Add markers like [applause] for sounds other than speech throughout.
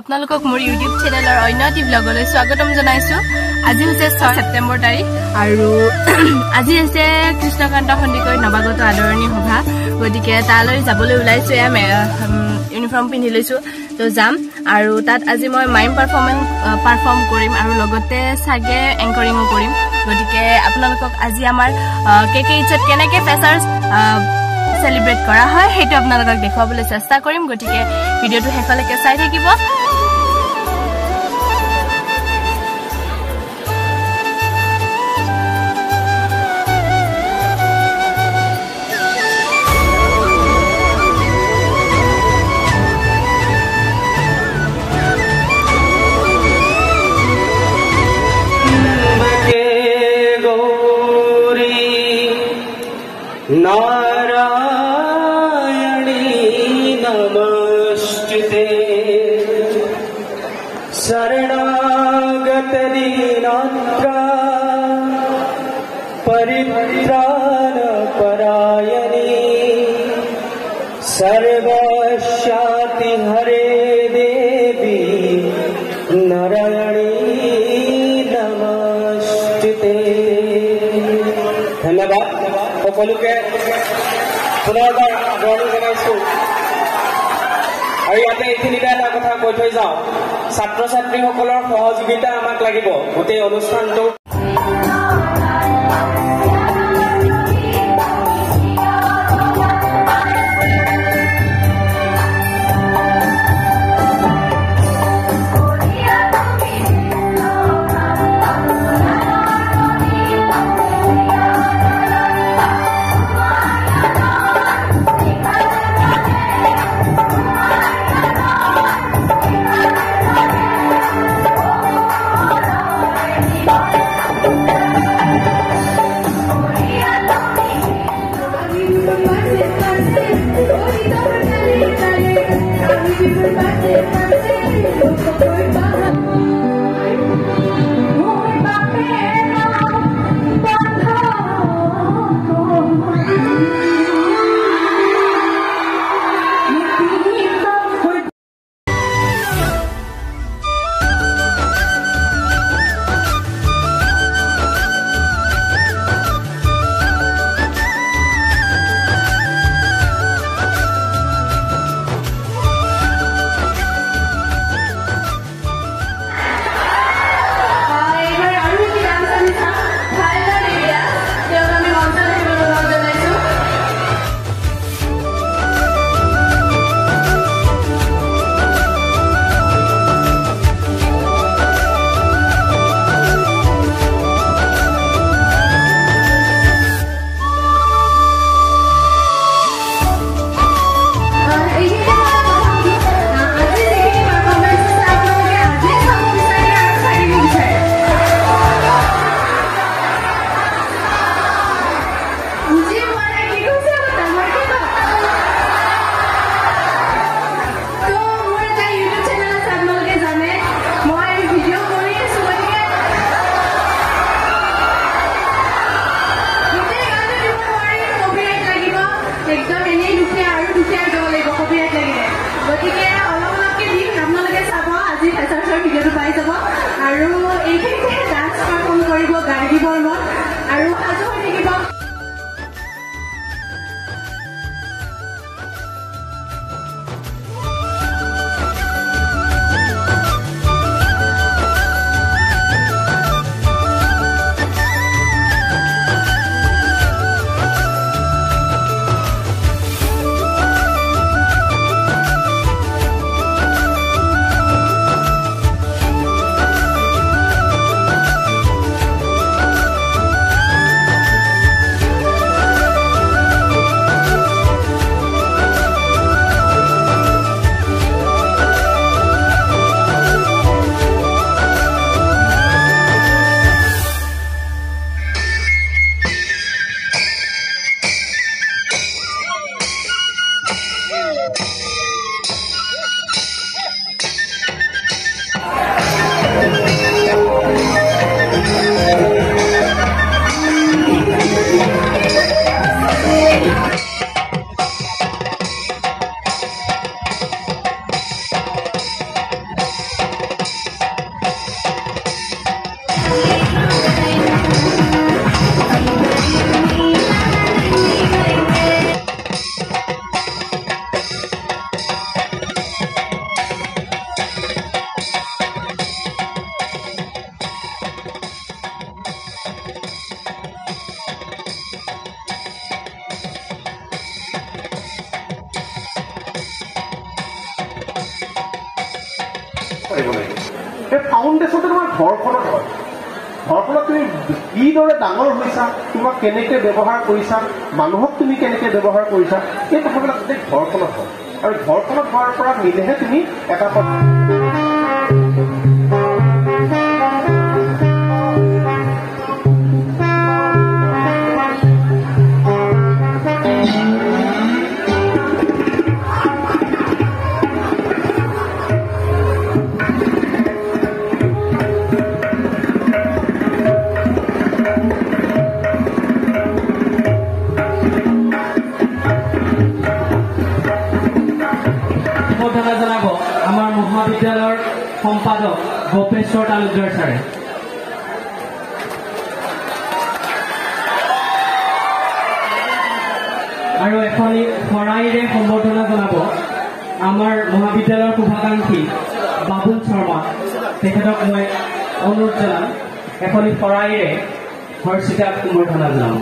আপোনালোকক মোৰ ইউটিউব চেনেলৰ অন্য এটি ব্লগলৈ স্বাগতম জনাইছো। আজি হৈছে ছয় ছেপ্টেম্বৰ তাৰিখ আৰু [clears throat] আজি হৈছে কৃষ্ণকান্ত সন্দিকৈ নৱাগত আদৰণি সভা। গতিকে তালৈ যাবলৈ ওলাইছো এয়া ইউনিফৰ্ম পিন্ধি লৈছো। তো যাম আৰু তাত আজি মই মাইম পাৰফৰ্মেঞ্চ পাৰফৰ্ম কৰিম আৰু লগতে চাগে এংকৰিঙো কৰিম। গতিকে আপোনালোকক আজি আমাৰ কে কে ইচ্ছত কেনেকৈ ফেচাৰ্ছ চেলিব্ৰেট কৰা হয় সেইটো আপোনালোকক দেখুৱাবলৈ চেষ্টা কৰিম। গতিকে ভিডিঅ'টো শেষলৈকে চাই থাকিব। नारा সকলোকে পুনৰবাৰ আদৰণি জনাইছোঁ। আৰু ইয়াতে এইখিনিতে এটা কথা কৈ থৈ যাওঁ। ছাত্ৰ ছাত্ৰীসকলৰ সহযোগিতা আমাক লাগিব। গোটেই অনুষ্ঠানটো ফাউণ্ডেশ্যনটো তোমাৰ ঘৰখনত হয়। ঘৰখনত তুমি কিদৰে ডাঙৰ হৈছা তোমাক কেনেকৈ ব্যৱহাৰ কৰিছা মানুহক তুমি কেনেকৈ ব্যৱহাৰ কৰিছা এই কথাবিলাক গোটেই ঘৰখনত হয়। আৰু ঘৰখনত হোৱাৰ পৰা মিলেহে তুমি এটা গোপেশ্বৰ তালুকদাৰ ছাৰে আৰু এখনি শৰাইৰে সম্বৰ্ধনা জনাব আমাৰ মহাবিদ্যালয়ৰ শুভাকাংক্ষী বাবুল শৰ্মা। তেখেতক মই অনুৰোধ জনাম এখনি শৰাইৰে হৰ্ষিতাক সম্বৰ্ধনা জনাম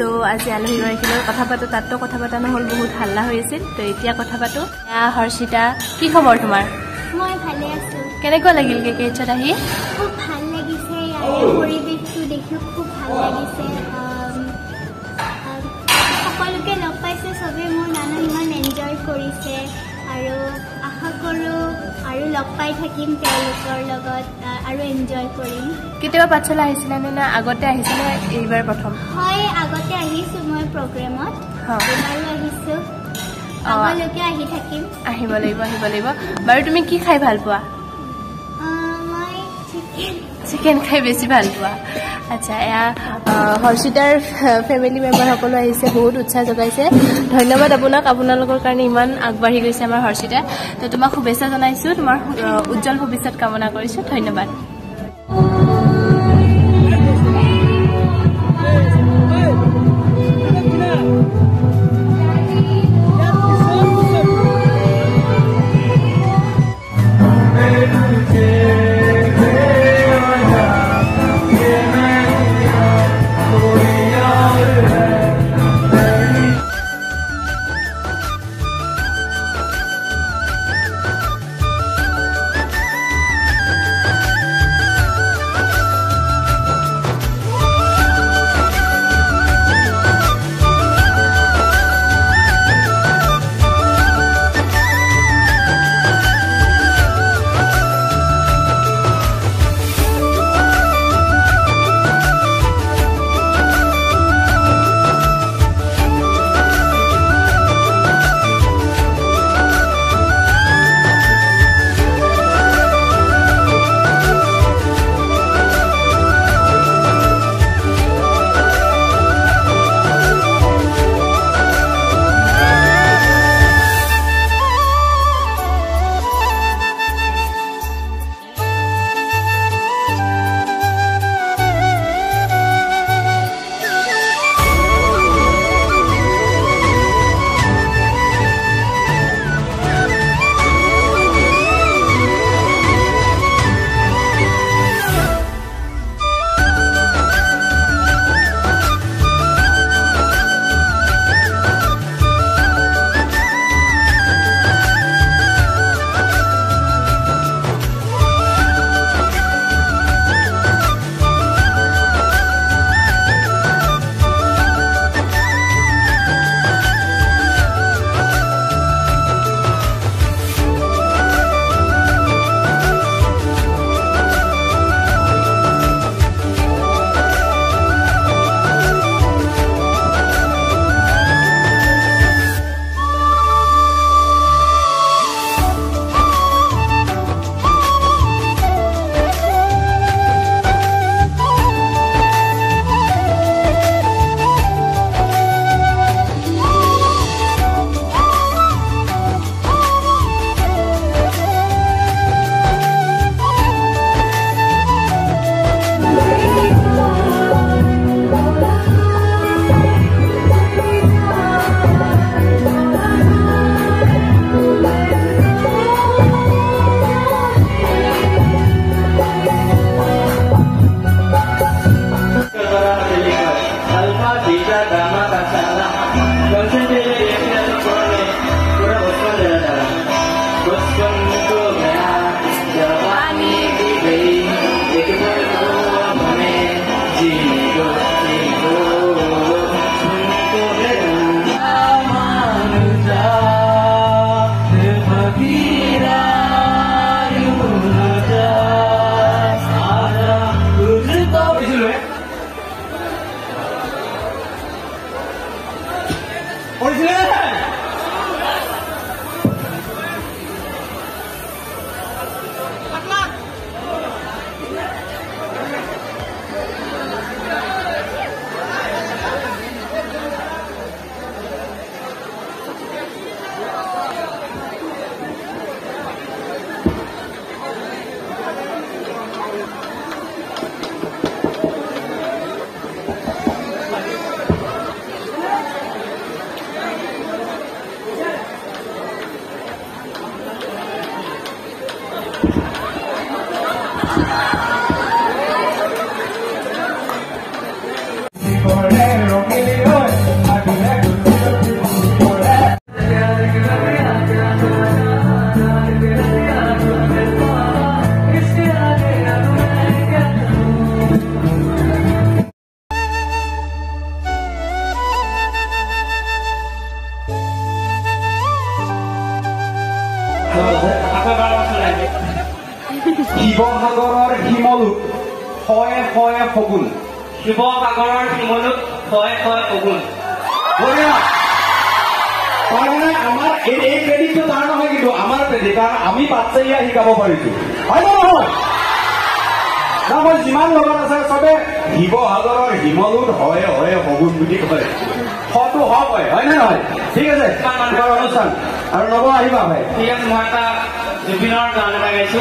তো আজি আলহীগৰাকীৰ লগত কথা পাতো। তাততো কথা পতা নহ'ল বহুত হাল্লা হৈ আছিল। তো এতিয়া কথা পাতো। হৰ্ষিতা কি খবৰ তোমাৰ? মই ভালে আছো। কেনেকুৱা লাগিল কে কে এইচত আহি? খুব ভাল লাগিছে পৰিৱেশটো দেখি খুব ভাল লাগিছে। সকলোকে লগ পাইছে চবে মোৰ গানত ইমান এনজয় কৰিছে। আৰু আশা কৰোঁ আৰু লগ পাই থাকিম তেওঁলোকৰ লগত আৰু এনজয় কৰিম। কেতিয়াবা পাঠশালা আহিছিলানে না আগতে আহিছিলে এইবাৰ প্ৰথম? হয় আগতে আহিছোঁ মই প্ৰগ্ৰেমত। এইবাৰো আহিছোঁ। আগলৈকে আহি থাকিম। আহিব লাগিব আহিব লাগিব। বাৰু তুমি কি খাই ভাল পোৱা? চিকেন খাই বেছি ভাল পোৱা। আচ্ছা এয়া হৰ্ষিতাৰ ফেমিলি মেম্বাৰ সকলো আহিছে বহুত উৎসাহ যোগাইছে। ধন্যবাদ আপোনাক আপোনালোকৰ কাৰণে ইমান আগবাঢ়ি গৈছে আমাৰ হৰ্ষিতা। তো তোমাক শুভেচ্ছা জনাইছোঁ তোমাৰ উজ্জ্বল ভৱিষ্যত কামনা কৰিছোঁ ধন্যবাদ। আমি বাচ্চাইয়া শিকাব পাৰিছো হয় নহয় মই যিমান লগত আছে চবে শিৱসাগৰৰ শিমলুত হয় হয় শগুন বুলি কয় হ কয় হয় নে নহয় ঠিক আছে অনুষ্ঠান আৰু নব আহিবা ভাই ঠিক আছে মই এটা জুবিনৰ গান এটা গাইছো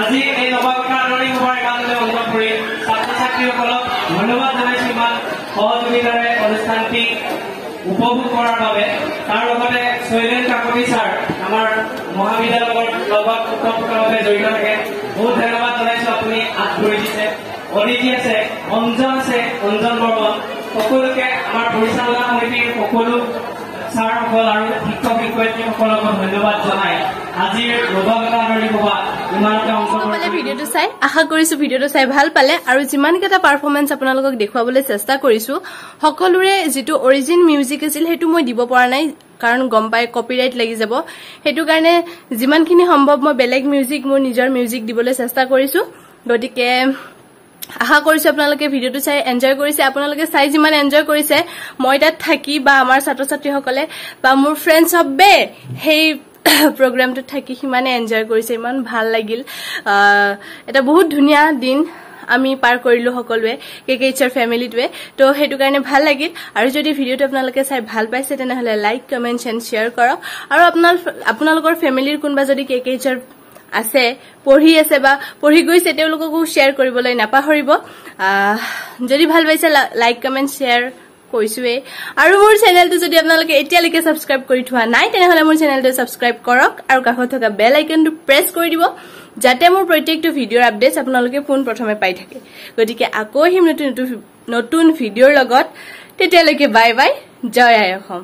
আজি এই সভাৰ একান্তলৈ অনুভৱ কৰি ছাত্ৰ ছাত্ৰীসকলক ধন্যবাদ জনাইছো ইমান সহযোগিতাৰে অনুষ্ঠানটি উপভোগ কৰাৰ বাবে। তাৰ লগতে শৈলেন কাকতি ছাৰ আমাৰ মহাবিদ্যালয়ৰ লগত ওতপ্ৰোতভাৱে জড়িত থাকে। বহুত ধন্যবাদ জনাইছো আপুনি ধৰি দিছে। অদিতি আছে অঞ্জন আছে অঞ্জন বৰ্মন। সকলোকে আমাৰ পৰিচালনা সমিতিৰ সকলো ছাৰসকল আৰু শিক্ষক শিক্ষয়িত্ৰীসকলকো ধন্যবাদ জনাই। আজিৰ নৱাগত আদৰণি সভা ইমানতে অংশগ্ৰহণ ভিডিঅ'টো চাই আশা কৰিছো ভিডিঅ'টো চাই ভাল পালে আৰু যিমানকেইটা পাৰফৰ্মেঞ্চ আপোনালোকক দেখুৱাবলৈ চেষ্টা কৰিছো সকলোৰে যিটো অৰিজিন মিউজিক আছিল সেইটো মই দিব পৰা নাই কাৰণ গম পাই কপিৰাইট লাগি যাব। সেইটো কাৰণে যিমানখিনি সম্ভৱ মই বেলেগ মিউজিক মোৰ নিজৰ মিউজিক দিবলৈ চেষ্টা কৰিছো। গতিকে আশা কৰিছো আপোনালোকে ভিডিঅ'টো চাই এনজয় কৰিছে। আপোনালোকে চাই যিমান এনজয় কৰিছে মই তাত থাকি বা আমাৰ ছাত্ৰ ছাত্ৰীসকলে বা মোৰ ফ্ৰেণ্ড চবে সেই [coughs] প্ৰগ্ৰেমটোত থাকি সিমানে এনজয় কৰিছে ইমান ভাল লাগিল। এটা বহুত ধুনীয়া দিন আমি পাৰ কৰিলো সকলোৱে কে কে এইচৰ ফেমিলিটোৱে তো সেইটো কাৰণে ভাল লাগিল। আৰু যদি ভিডিঅ'টো আপোনালোকে চাই ভাল পাইছে তেনেহলে লাইক কমেণ্ট এণ্ড শ্বেয়াৰ কৰক। আৰু আপোনালোকৰ ফেমিলিৰ কোনোবা যদি কে কে এইচৰ আছে পঢ়ি আছে বা পঢ়ি গৈছে তেওঁলোককো শ্বেয়াৰ কৰিবলৈ নাপাহৰিব। যদি ভাল পাইছে লাইক কমেণ্ট শ্বেয়াৰ কৈছোৱেই আৰু মোৰ চেনেলটো যদি আপোনালোকে এতিয়ালৈকে ছাবস্ক্ৰাইব কৰি থোৱা নাই তেনেহলে মোৰ চেনেলটো ছাবস্ক্ৰাইব কৰক আৰু কাষত থকা বেল আইকনটো প্ৰেছ কৰি দিব যাতে মোৰ প্ৰত্যেকটো ভিডিঅ'ৰ আপডেটছ আপোনালোকে পোন প্ৰথমে পাই থাকে। গতিকে আকৌ আহিম নতুন নতুন নতুন ভিডিঅ'ৰ লগত। তেতিয়ালৈকে বাই বাই জয় আই অসম।